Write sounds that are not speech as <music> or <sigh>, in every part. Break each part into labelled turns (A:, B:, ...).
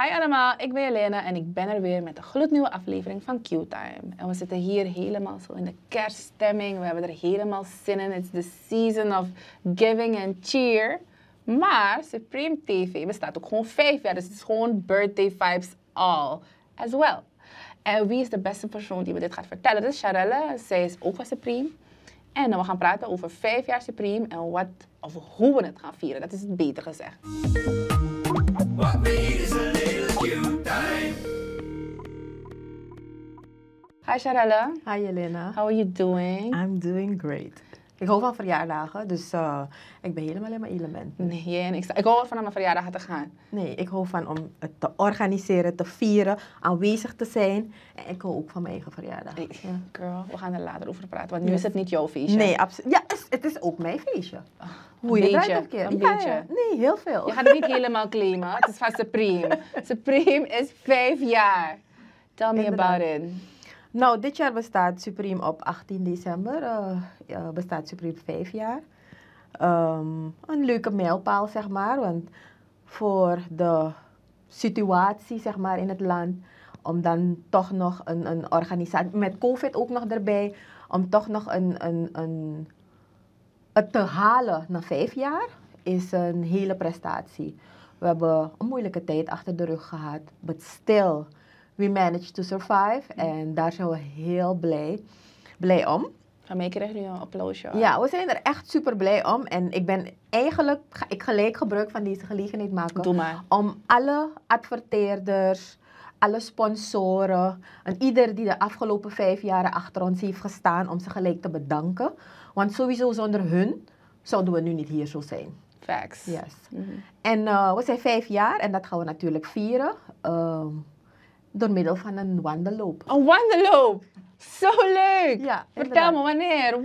A: Hi allemaal, ik ben Jelena en ik ben er weer met een gloednieuwe aflevering van Q-Time. En we zitten hier helemaal zo in de kerststemming. We hebben er helemaal zin in. It's the season of giving and cheer. Maar Supreme TV bestaat ook gewoon vijf jaar, dus het is gewoon birthday vibes all as well. En wie is de beste persoon die me dit gaat vertellen? Dat is Charelle. Zij is ook van Supreme. En we gaan praten over vijf jaar Supreme en wat, of hoe we het gaan vieren. Dat is het beter gezegd.
B: What
A: Hi Charelle,
C: Hi Jelena.
A: how are you doing?
C: I'm doing great. Ik hou van verjaardagen, dus uh, ik ben helemaal in mijn element.
A: Nee, en ik, hou ervan om naar mijn verjaardag te gaan.
C: Nee, ik hou van om het te organiseren, te vieren, aanwezig te zijn. En ik hou ook van mijn eigen verjaardag.
A: Hey,
C: Ja.
A: Girl, we gaan er later over praten, want nu
C: Yes.
A: is het niet jouw feestje.
C: Nee, absoluut. Ja, het is- het is ook mijn feestje. Hoe je
A: een
C: het
A: beetje,
C: of keer.
A: een
C: Ja,
A: beetje.
C: ja. Nee, heel veel.
A: Je gaat het niet helemaal claimen, het is van Supreme. <laughs> Supreme is vijf jaar. Tell me
C: Inderdaad.
A: about it.
C: Nou, dit jaar bestaat Supreme op 18 december. eh, ja, bestaat Supreme vijf jaar. Ehm, een leuke mijlpaal, zeg maar. Want voor de situatie, zeg maar, in het land... om dan toch nog een, een organisatie... met COVID ook nog erbij... om toch nog een, een, een, het te halen na vijf jaar... is een hele prestatie. We hebben een moeilijke tijd achter de rug gehad. But still, we managed to survive. En daar zijn we heel blij, blij om.
A: Van mij krijg je een applausje.
C: Ja, we zijn er echt super blij om. En ik ben eigenlijk, ga ik gelijk gebruik van deze gelegenheid maken.
A: Maar.
C: Om alle adverteerders, alle sponsoren en ieder die de afgelopen vijf jaren achter ons heeft gestaan, om ze gelijk te bedanken. Want sowieso zonder hun zouden we nu niet hier zo zijn.
A: Facts.
C: Yes.
A: Mhm.
C: En eh, we zijn vijf jaar en dat gaan we natuurlijk vieren. ehm, door middel van een wandelloop.
A: Een wandelloop. Zo leuk.
C: Ja,
A: Vertel me wanneer.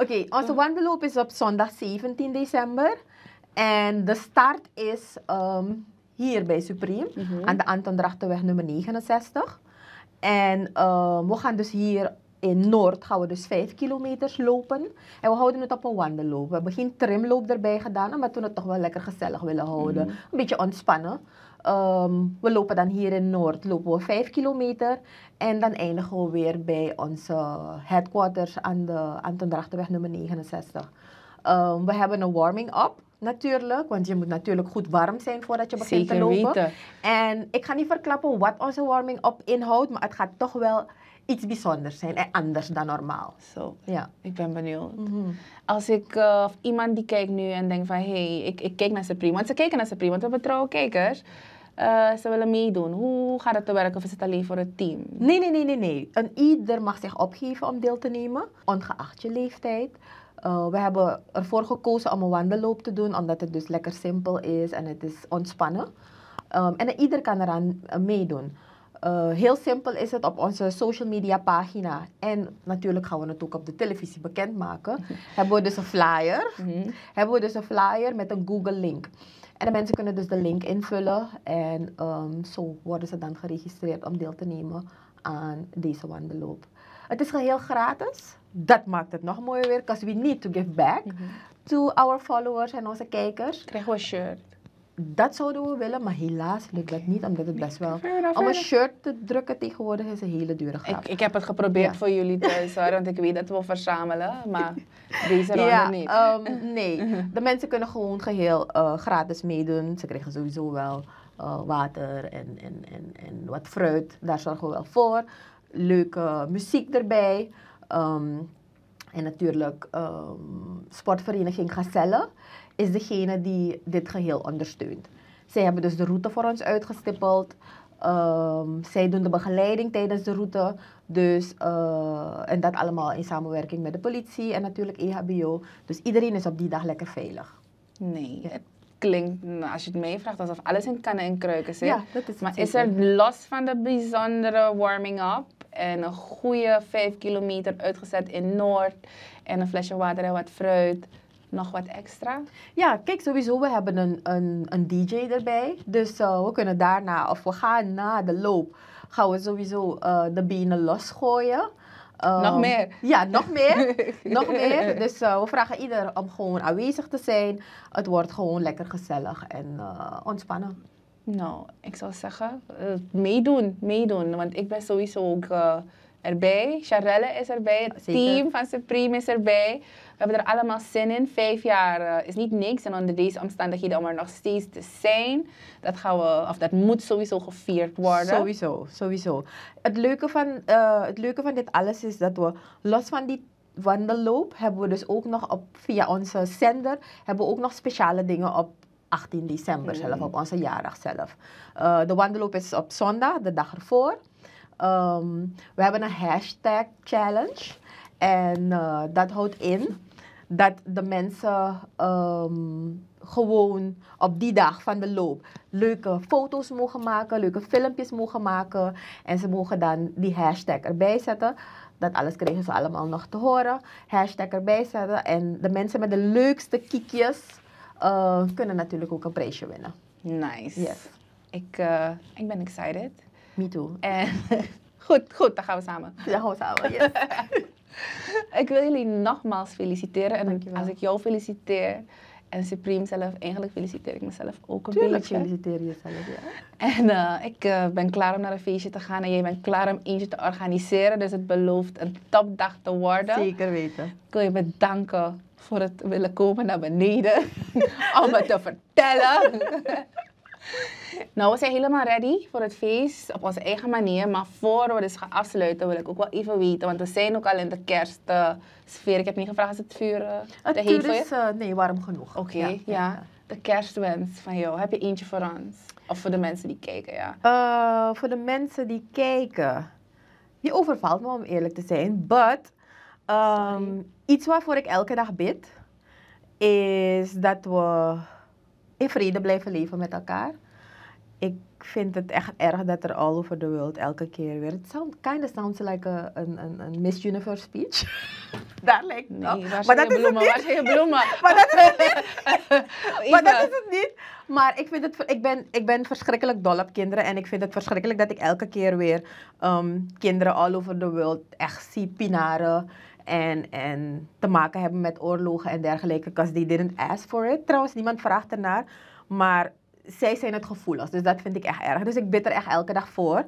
C: Oké, onze wandelloop is op zondag 17 december. En de start is ehm, hier bij Supreme,
A: Mhm.
C: aan de Anton Drachtenweg nummer 69. En ehm, we gaan dus hier in Noord gaan we dus 5 kilometers lopen. En we houden het op een wandelloop. We hebben geen trimloop erbij gedaan, omdat we het toch wel lekker gezellig willen houden. Een beetje ontspannen. Ehm, we lopen dan hier in Noord lopen we 5 kilometer. En dan eindigen we weer bij onze headquarters aan de Anton Drachtenweg nummer 69. Ehm, we hebben een warming-up natuurlijk, want je moet natuurlijk goed warm zijn voordat je begint
A: Zeker
C: te lopen.
A: weten.
C: En ik ga niet verklappen wat onze warming-up inhoudt, maar het gaat toch wel iets bijzonders zijn en anders dan normaal.
A: Zo,
C: Ja.
A: ik ben benieuwd.
C: Mhm.
A: Als ik, eh, iemand die kijkt nu en denkt van, hé, hey, ik, ik kijk naar Supreme. Want ze kijken naar Supreme, want we hebben trouwe kijkers. Eh, ze willen meedoen. Hoe gaat het te werken of is het alleen voor het team?
C: Nee, nee, nee, nee, nee. En ieder mag zich opgeven om deel te nemen, ongeacht je leeftijd. Eh, we hebben ervoor gekozen om een wandelloop te doen, omdat het dus lekker simpel is en het is ontspannen. Ehm, en ieder kan eraan eh, meedoen. Eh, heel simpel is het op onze social media pagina. En natuurlijk gaan we het ook op de televisie bekendmaken. <laughs> Hebben we dus een flyer.
A: Mhm.
C: Hebben we dus een flyer met een Google link. En de mensen kunnen dus de link invullen. En ehm, zo worden ze dan geregistreerd om deel te nemen aan deze wandelloop. Het is geheel gratis. Dat maakt het nog mooier weer. Because we need to give back to our followers en onze kijkers.
A: Krijgen we een shirt?
C: Dat zouden we willen, maar helaas lukt dat niet. Omdat het best wel... Om een shirt te drukken tegenwoordig is een hele dure grap.
A: Ik, ik heb het geprobeerd
C: Ja.
A: voor jullie thuis hoor, want ik weet dat we verzamelen, maar <laughs> deze ronde
C: Ja,
A: niet.
C: ehm, <laughs> nee. De mensen kunnen gewoon geheel eh, gratis meedoen. Ze krijgen sowieso wel eh, water en, en, en, en wat fruit. Daar zorgen we wel voor. Leuke muziek erbij. Ehm, en natuurlijk ehm, sportvereniging Gazelle is degene die dit geheel ondersteunt. Zij hebben dus de route voor ons uitgestippeld. Ehm, zij doen de begeleiding tijdens de route. Dus, eh, en dat allemaal in samenwerking met de politie en natuurlijk EHBO. Dus iedereen is op die dag lekker veilig.
A: Nee, het klinkt, nou, als je het meevraagt, alsof alles in kannen en kruiken zit.
C: Ja, dat is het
A: maar is er los van de bijzondere warming-up en een goede 5 kilometer uitgezet in Noord en een flesje water en wat fruit, nog wat extra?
C: Ja, kijk, sowieso, we hebben een, een, een DJ erbij. Dus eh, we kunnen daarna, of we gaan na de loop, gaan we sowieso eh, de benen losgooien. Ehm,
A: Nog meer?
C: Ja, nog meer. <laughs> nog meer. Dus eh, we vragen ieder om gewoon aanwezig te zijn. Het wordt gewoon lekker gezellig en eh, ontspannen.
A: Nou, ik zou zeggen, eh, meedoen, meedoen. Want ik ben sowieso ook eh, erbij. Charelle is erbij, het
C: Zeker.
A: team van Supreme is erbij. We hebben er allemaal zin in. Vijf jaar eh, is niet niks. En onder deze omstandigheden om er nog steeds te zijn, dat, gaan we, of dat moet sowieso gevierd worden.
C: Sowieso, sowieso. Het leuke, van, eh, het leuke van dit alles is dat we los van die wandelloop hebben we dus ook nog op, via onze zender hebben we ook nog speciale dingen op 18 december zelf, op onze jaardag zelf. Eh, de wandelloop is op zondag, de dag ervoor. Ehm, we hebben een hashtag challenge. En eh, dat houdt in dat de mensen ehm, gewoon op die dag van de loop leuke foto's mogen maken, leuke filmpjes mogen maken. En ze mogen dan die hashtag erbij zetten. Dat alles kregen ze allemaal nog te horen. Hashtag erbij zetten. En de mensen met de leukste kiekjes eh, kunnen natuurlijk ook een prijsje winnen.
A: Nice.
C: Yes.
A: Ik, eh, ik ben excited.
C: Me too.
A: En <laughs> goed, goed, dan gaan we samen.
C: Ja, gewoon samen. Yes. <laughs>
A: Ik wil jullie nogmaals feliciteren. En
C: Dankjewel.
A: als ik jou feliciteer en Supreme zelf, eigenlijk feliciteer ik mezelf ook een
C: Tuurlijk
A: beetje.
C: feliciteer je jezelf. Ja.
A: En eh, ik eh, ben klaar om naar een feestje te gaan en jij bent klaar om eentje te organiseren. Dus het belooft een topdag te worden.
C: Zeker weten.
A: Ik wil je bedanken voor het willen komen naar beneden <laughs> om het te vertellen. <laughs> nou, we zijn helemaal ready voor het feest op onze eigen manier. Maar voor we dus gaan afsluiten wil ik ook wel even weten, want we zijn ook al in de kerstsfeer. Ik heb niet gevraagd, is het vuur
C: Het
A: te heet voor
C: is eh, nee, warm genoeg.
A: Oké, ja, De kerstwens van jou. Heb je eentje voor ons? Of voor de mensen die kijken, ja.
C: Eh, voor de mensen die kijken. Je overvalt me om eerlijk te zijn. But ehm, iets waarvoor ik elke dag bid. Is dat we in vrede blijven leven met elkaar. Ik vind het echt erg dat er all over the world elke keer weer. Het sound, kind of sounds like a, een, een, een Miss Universe speech. <laughs> Daar lijkt het.
A: Nee, waar
C: Maar dat is het
A: bloemen?
C: niet.
A: Waar zijn je bloemen? <laughs>
C: Maar dat is het niet. <laughs> Maar dat is het niet. Maar ik, vind het, ik, ben, ik ben verschrikkelijk dol op kinderen. En ik vind het verschrikkelijk dat ik elke keer weer ehm, kinderen all over the world echt zie pinaren. En, en te maken hebben met oorlogen en dergelijke. Because they didn't ask for it. Trouwens, niemand vraagt ernaar. Maar zij zijn het gevoelig. Dus dat vind ik echt erg. Dus ik bid er echt elke dag voor.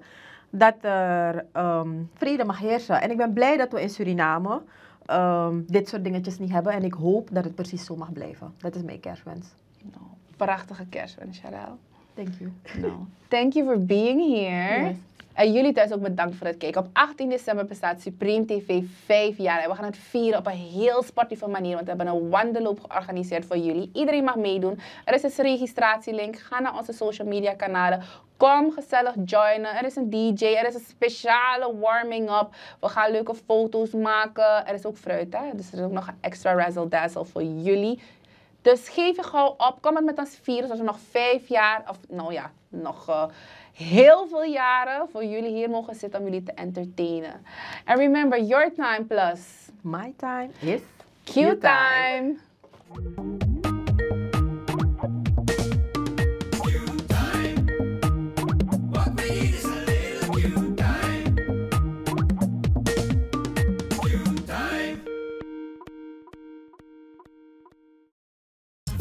C: Dat er ehm, vrede mag heersen. En ik ben blij dat we in Suriname ehm, dit soort dingetjes niet hebben. En ik hoop dat het precies zo mag blijven. Dat is mijn kerstwens.
A: Nou, prachtige kerstwens, Charel.
C: Thank you.
A: Nou, thank you for being here.
C: Yes.
A: En jullie thuis ook bedankt voor het kijken. Op 18 december bestaat Supreme TV 5 jaar. En we gaan het vieren op een heel sportieve manier. Want we hebben een wandelloop georganiseerd voor jullie. Iedereen mag meedoen. Er is een registratielink. Ga naar onze social media kanalen. Kom gezellig joinen. Er is een DJ. Er is een speciale warming-up. We gaan leuke foto's maken. Er is ook fruit, hè? Dus er is ook nog een extra razzle dazzle voor jullie. Dus geef je gauw op. Kom het met ons vieren. Zodat we nog vijf jaar, of nou ja, nog eh, heel veel jaren voor jullie hier mogen zitten om jullie te entertainen. And remember, your time plus
C: My time is
A: cute